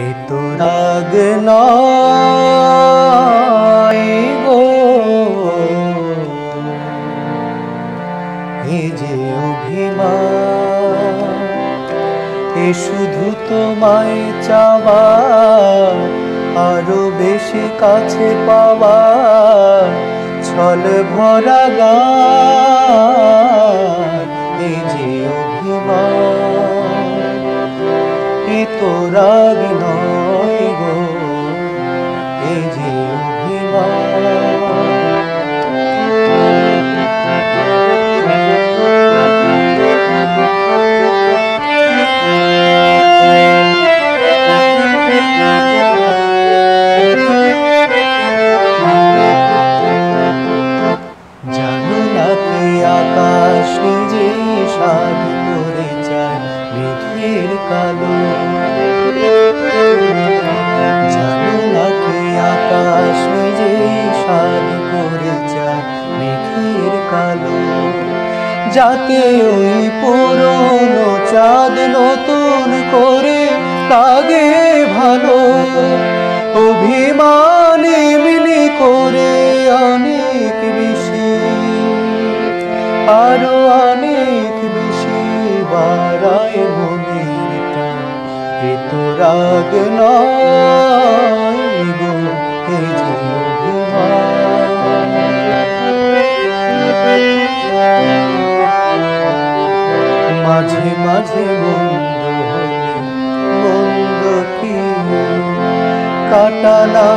এ তো রাগ গো। এ যে অভিমান, এ শুধু তোমায় চাওয়া, আরও বেশি কাছে পাওয়া, ছল ভরা গান। তো রাগ নয় গো এ যে আকাশ নিজে সাদ করে যায় মেঘের কালো যাতে ওই পুরনো চাঁদ নতুন করে লাগে ভালো, অভিমানে মিলি করে অনেক বেশি, আরও অনেক বেশি বাড়ায় এ তো নয়। মাঝে মাঝে বন্ধ হলে বন্ধ কি? কাটালা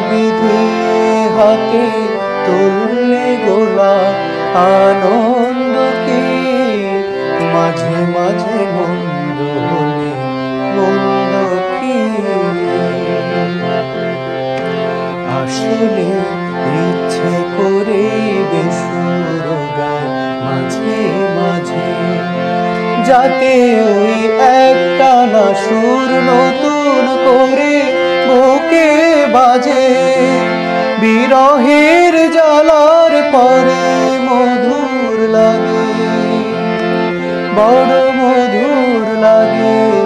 হাতে তুললে গোলা আনন্দ কি? মাঝে মাঝে যাতে ওই একটা না সুর নতুন করে বুকে বাজে। বিরহের জ্বালার পরে মধুর লাগে, বড় মধুর লাগে।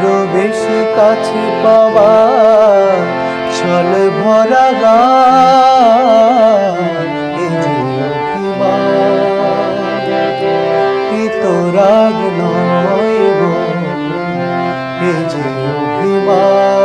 আরও বেশি কাছে পাওয়া চল ভরা গা রাগ নয় গো এ যে অভিমান।